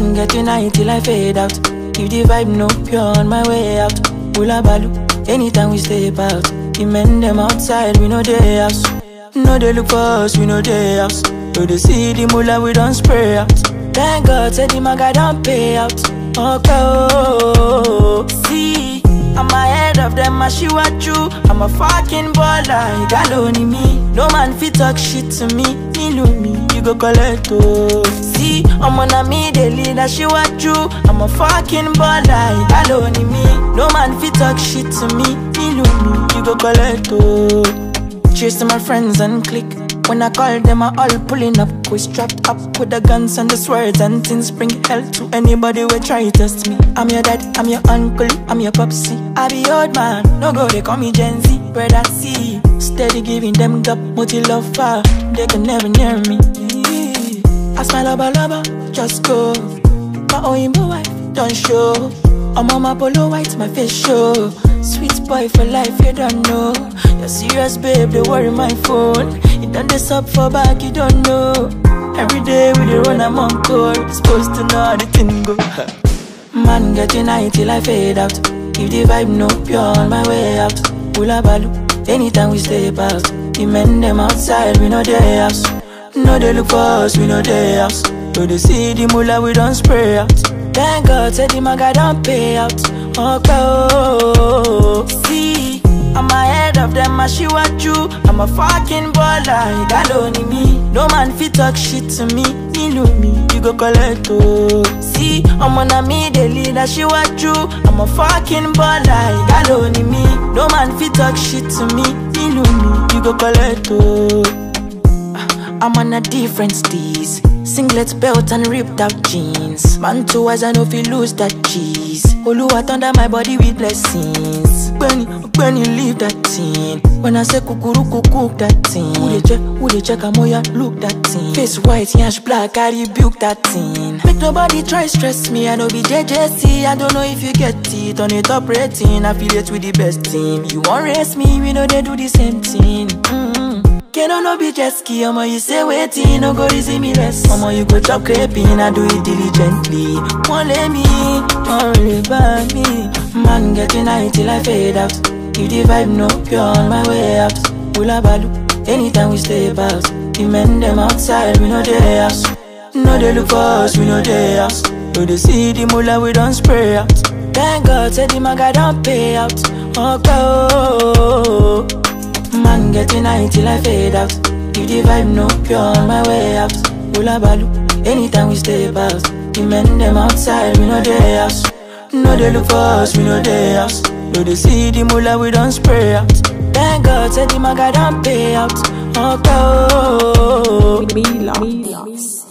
night till I fade out. If the vibe no pure on my way out. Bula balu, anytime we step out. The men them outside, we know they house. No they look for us, we know they house. No they see the mullah, we don't spray out. Thank God, said the maga don't pay out. Okay, oh, see, I'm ahead of them, I she what you. I'm a fucking baller, you got only me. No man fit talk shit to me, me know me, you go collect oh. I'm on a me, they lead, I she what you. I'm a fucking baller, you got only me. No man fit talk shit to me, me know me, you go collect oh. To my friends and click. When I call them, I all pulling up. We strapped up with the guns and the swords and things. Bring hell to anybody who try to test me. I'm your dad, I'm your uncle, I'm your popsy. I be old man, no go, they call me Gen Z. Brother C, steady giving them gap, multi love. They can never near me. I smile lover, lover, just go. My own wife, don't show. I'm on my polo white, my face show. Sweet boy for life, you don't know. You're serious, babe, they worry my phone. You done this up for back, you don't know. Every day we dey run, I'm on tour. Supposed to know how the thing go. Man, getting high till I fade out. If the vibe no pure on my way out. Bula balu, anytime we stay past The men them outside, we know their house. No they look for us, we know they they see the mullah, we don't spray out. Thank God, said the maga don't pay out. Okay, oh, see, I'm ahead of them, I she what you. I'm a fucking baller, you got only me. No man fit talk shit to me, me know me, you go collect oh. See, I'm on a me, they lead, I she what you. I'm a fucking baller, you got only me. No man fit talk shit to me, me know me, you go collect oh. I'm on a different steez. Singlet belt and ripped out jeans. Man two eyes, I know if you lose that cheese. Oluwa under my body with blessings. When you leave that thing. When I say kukuru cook that thing. Who they check, who they check, I'm ya look that thing. Face white, yash black, I rebuke that thing. Make nobody try stress me, I know be JJC. I don't know if you get it on a top rating. Affiliate with the best team. You won't race me, we know they do the same thing. Mm-hmm. Can no be jet ski, omo you say waiting, no go easy me less. Omo you go chop crepin, I do it diligently. Won't let me, really buy me. Man getting high till I fade out. If the vibe no pure on my way out. Bula balu, anytime we step out. The men them outside, we know their house. No they look for us, we know their house. No they see the mullah, we don't spray out. Thank God, said the maga don't pay out. Okay, oh. oh, oh, oh. Man getting high till I fade out. If the vibe no pure on my way out. Bula balu, anytime we stay out. The men them outside, we know their house. No they look for us, we know their house. No they see the mullah, we don't spray out. Thank God, said the maga don't pay out. Okay, oh. oh, oh. Mila. Mila.